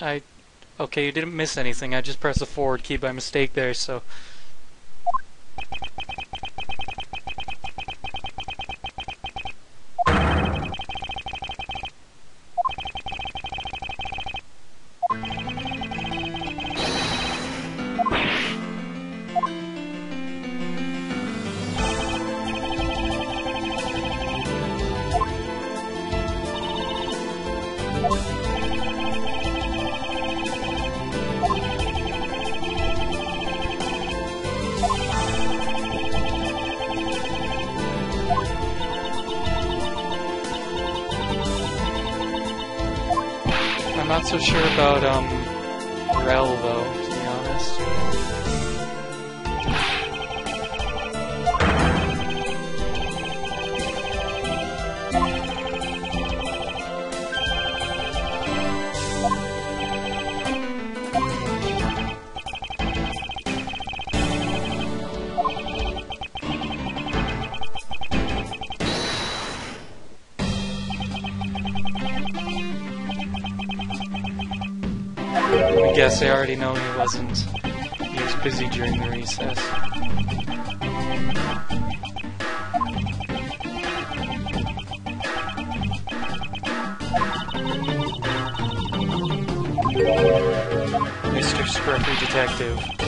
I... Okay, you didn't miss anything. I just pressed the forward key by mistake there, so... Guess I already know he wasn't. He was busy during the recess. Mr. Scruffy Detective.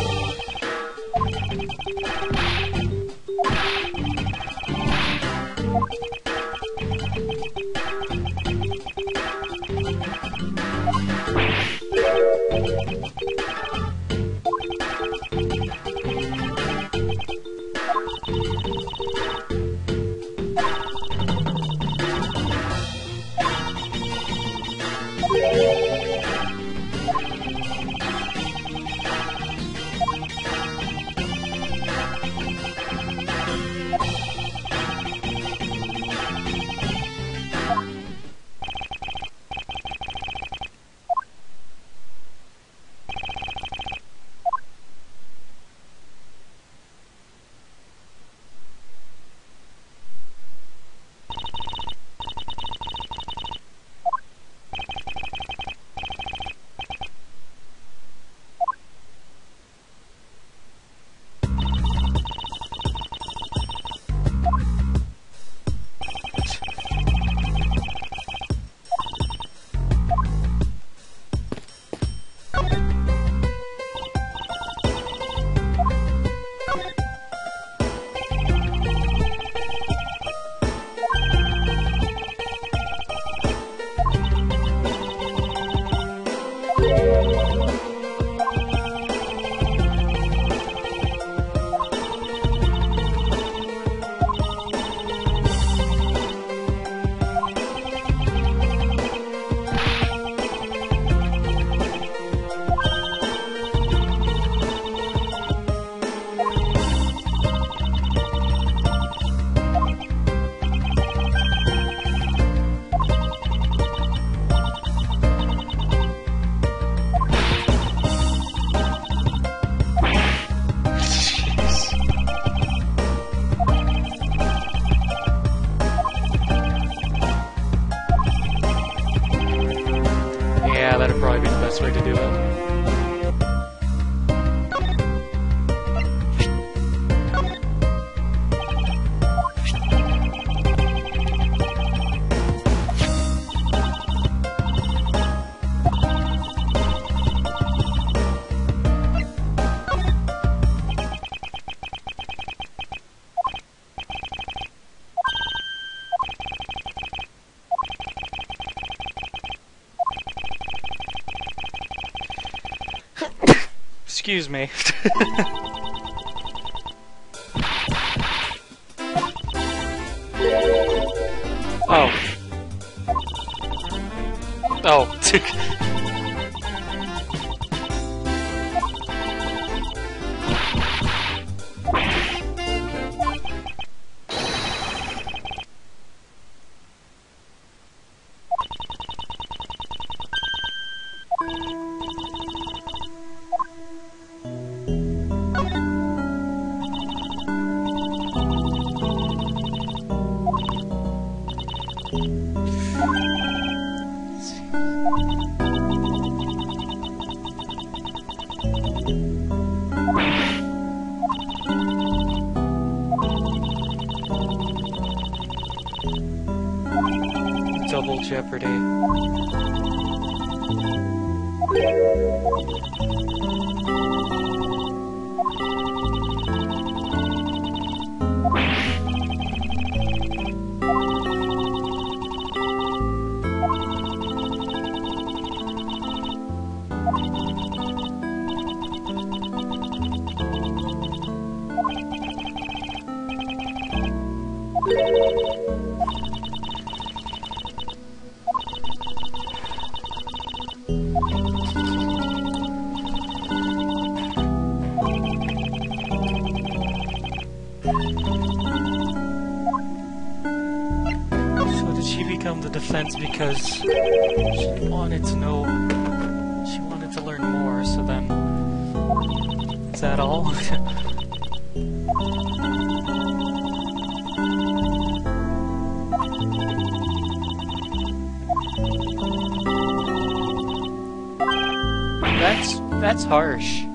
Excuse me. oh. Oh. jeopardy. Is that all? that's, that's harsh.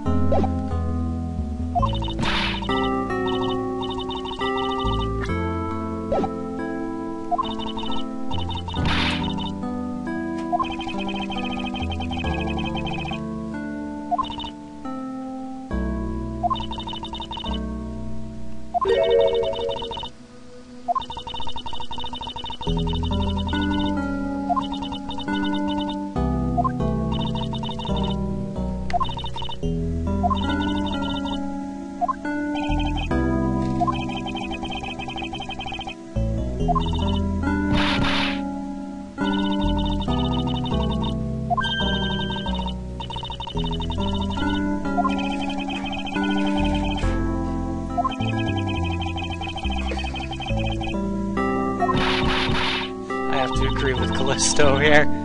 I have to agree with Calisto here.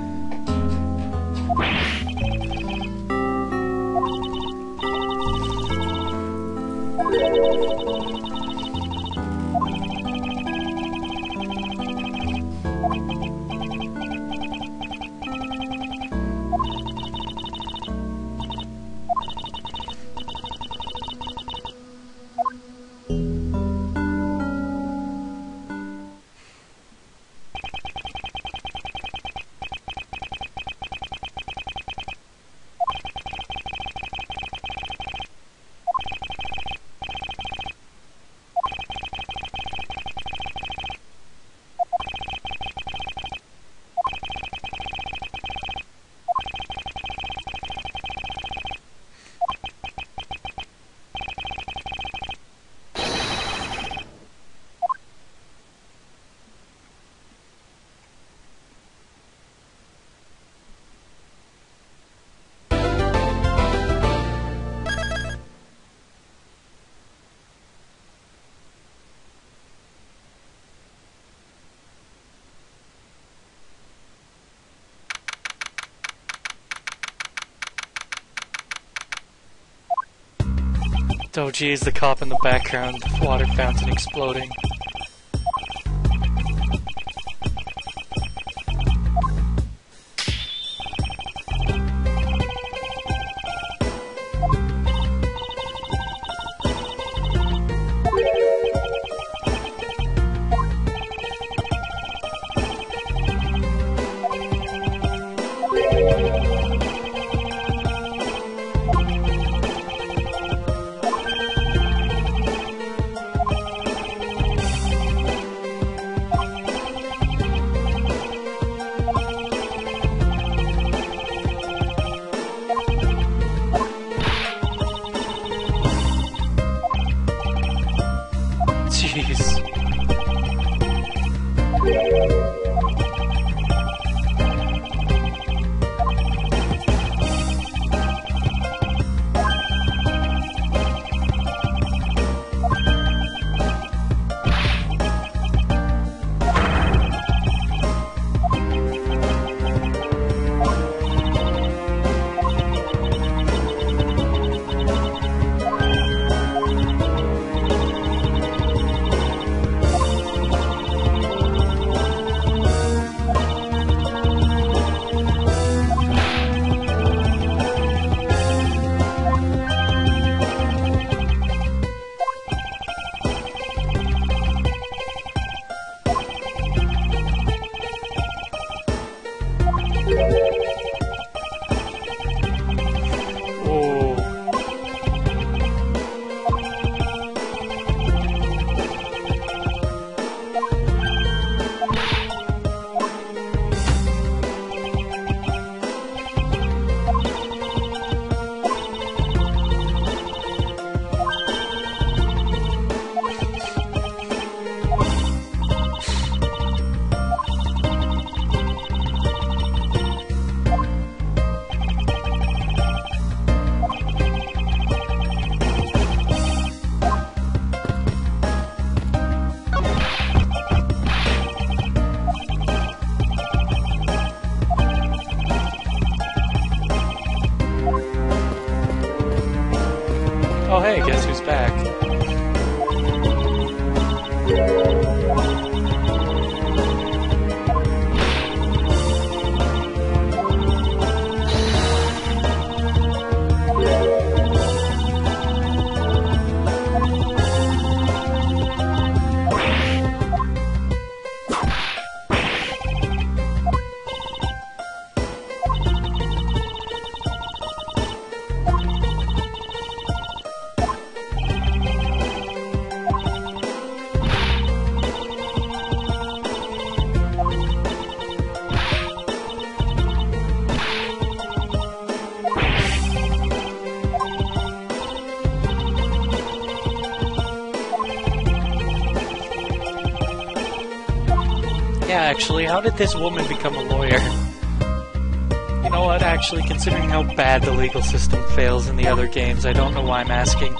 Oh, Doji is the cop in the background, the water fountain exploding. Hey, guess who's back? How did this woman become a lawyer? You know what, actually, considering how bad the legal system fails in the other games, I don't know why I'm asking.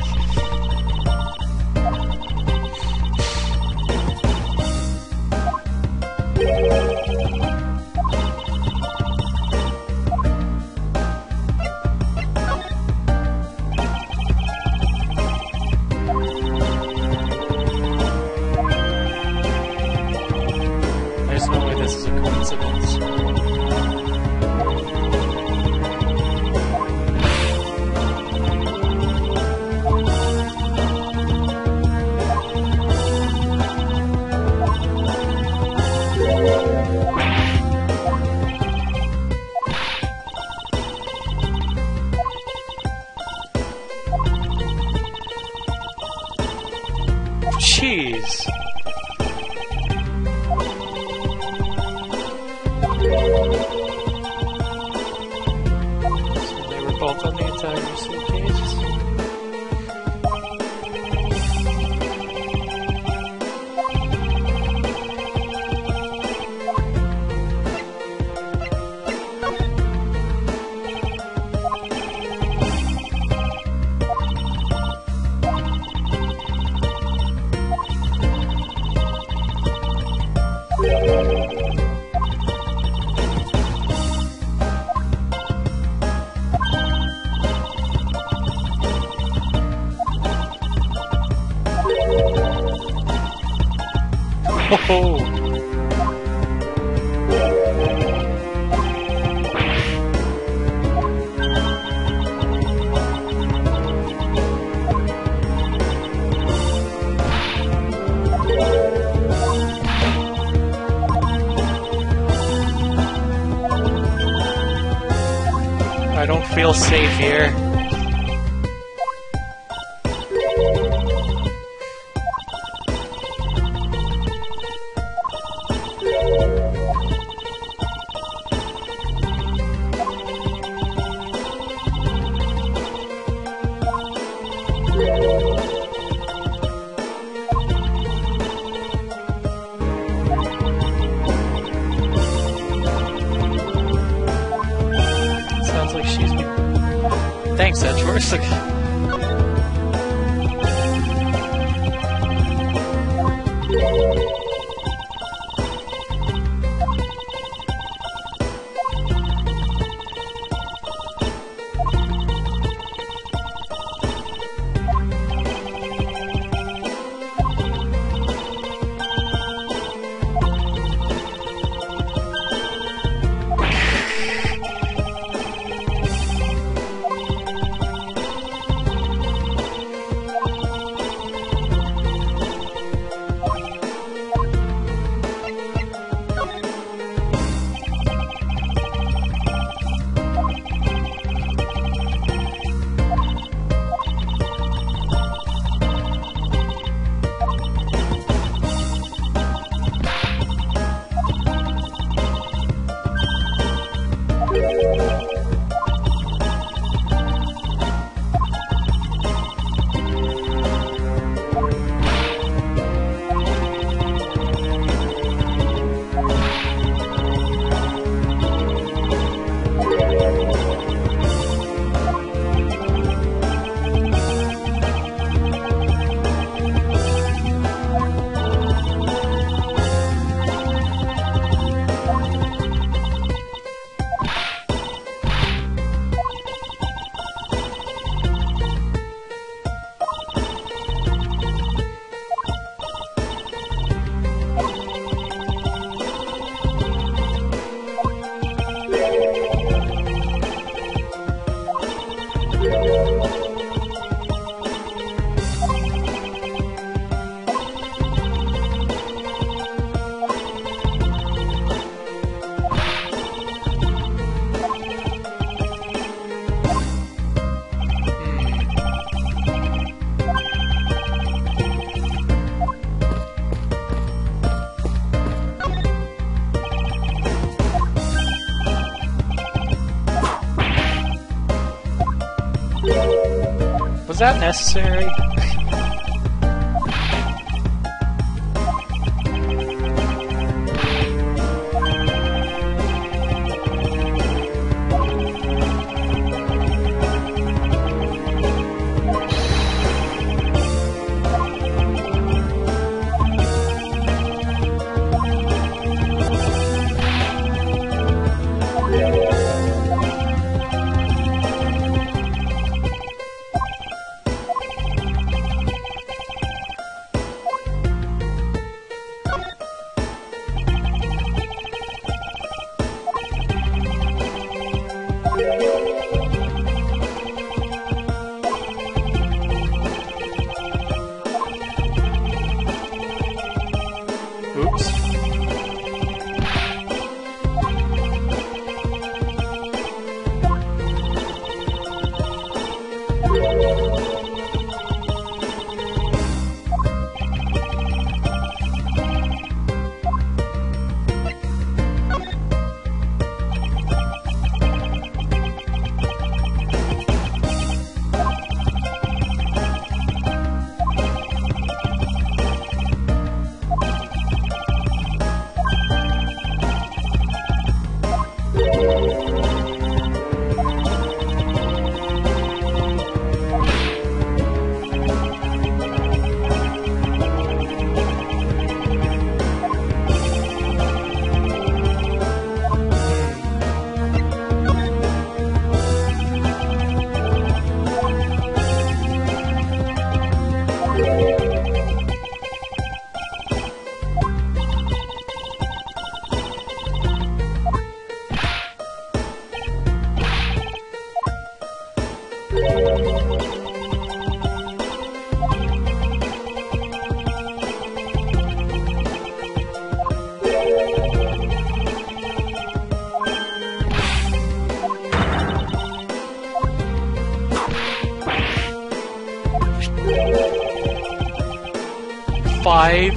That necessary?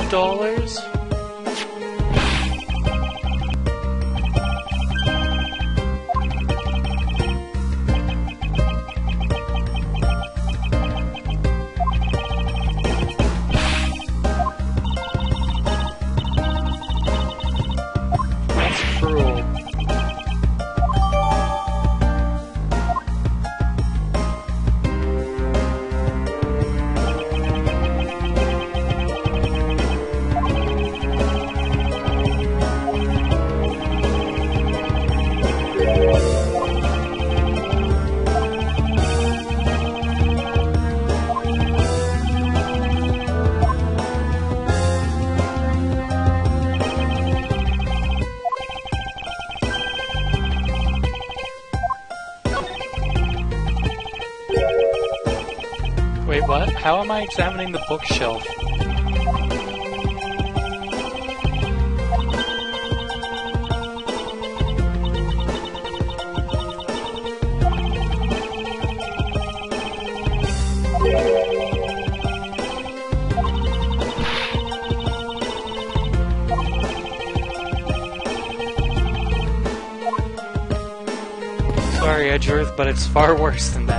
Dollars? Am examining the bookshelf? Sorry, Edgeworth, but it's far worse than that.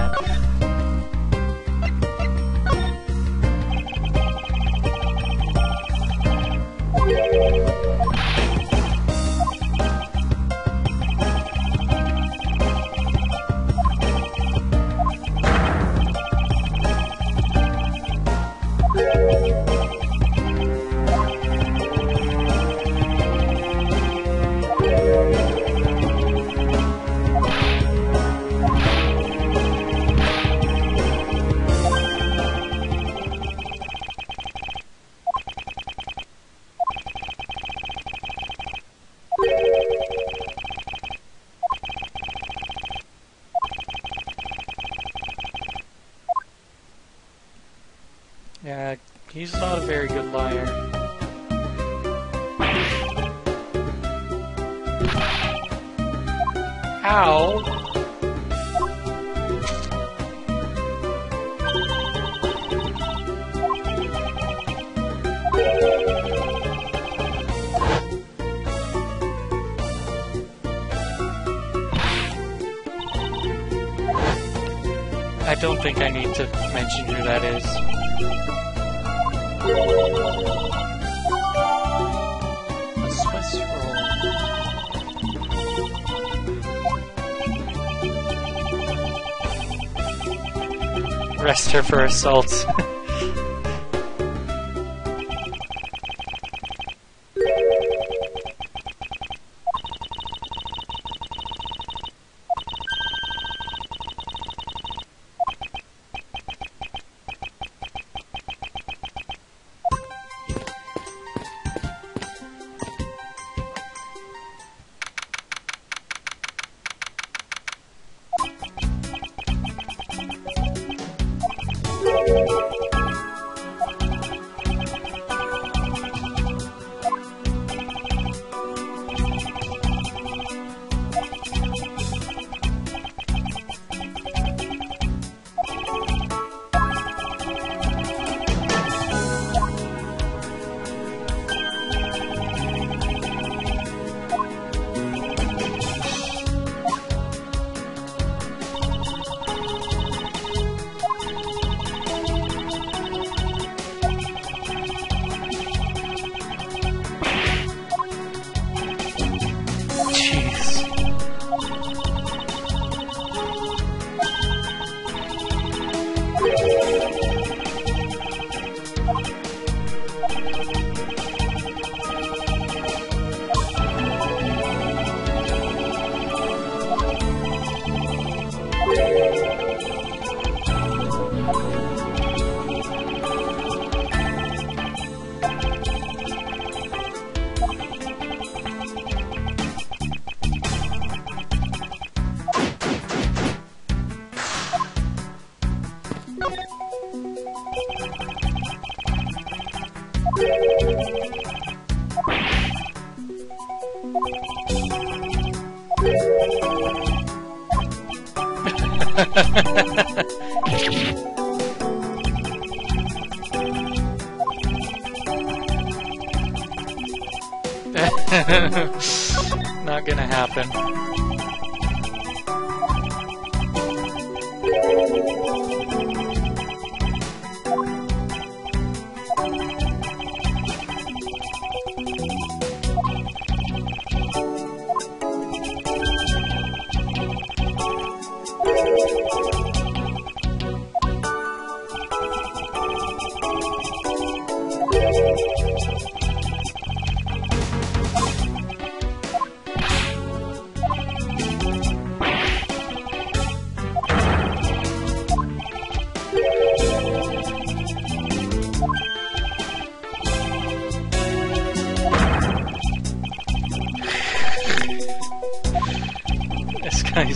He's not a very good liar. Ow! I don't think I need to mention who that is. Arrest her for assault.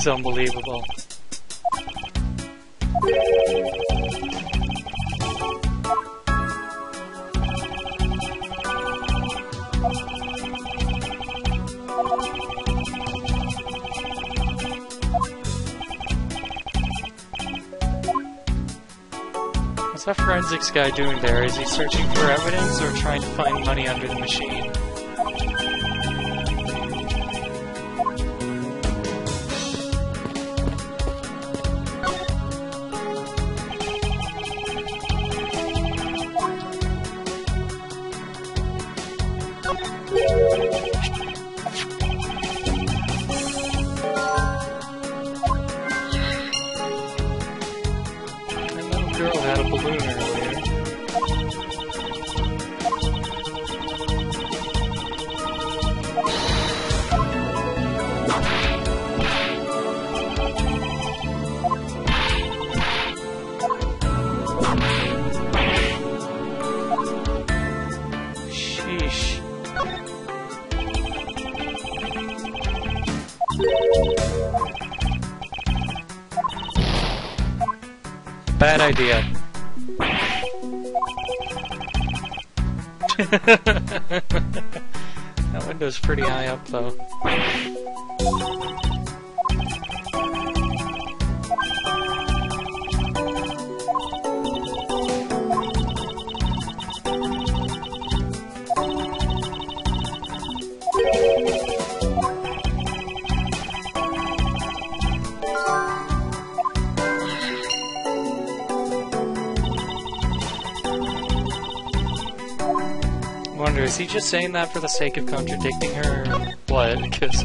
Guy's unbelievable. What's that forensics guy doing there? Is he searching for evidence or trying to find money under the machine? Bad idea. that window's pretty high up, though. Is he just saying that for the sake of contradicting her? What? Because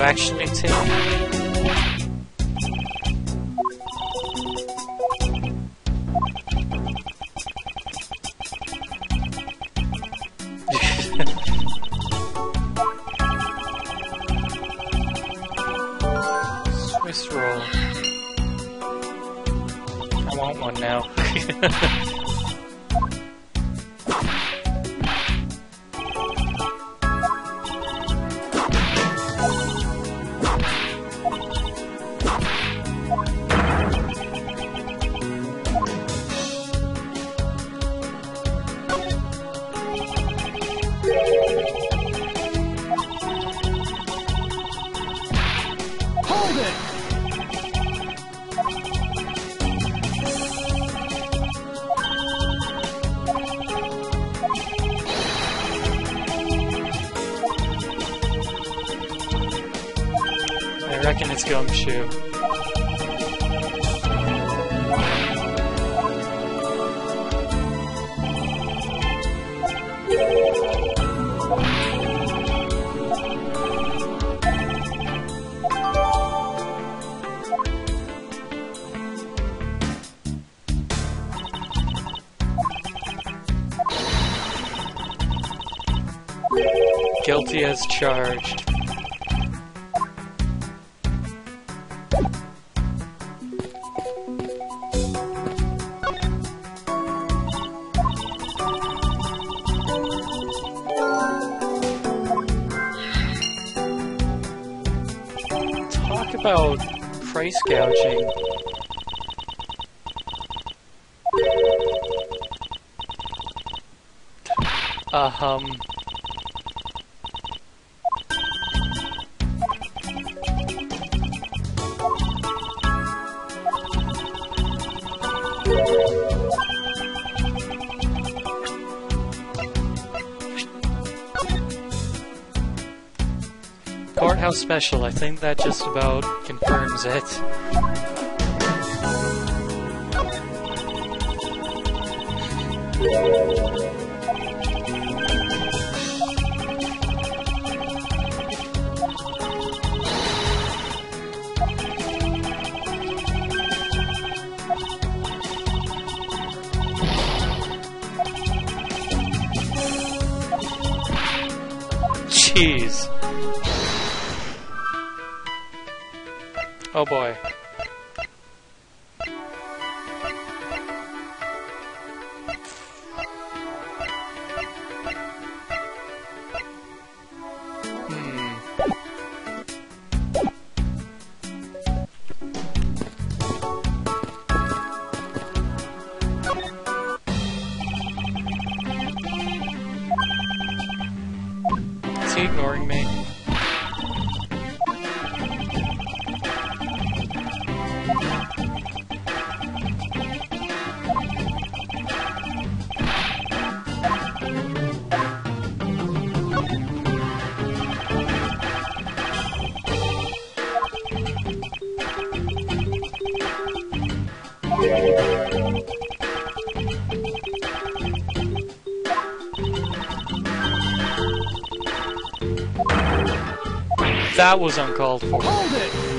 you actually take? Reckon it's Gumshoe. Uh, um. Courthouse Special, I think that just about confirms it. Jeez. Oh boy. That was uncalled for. Hold it!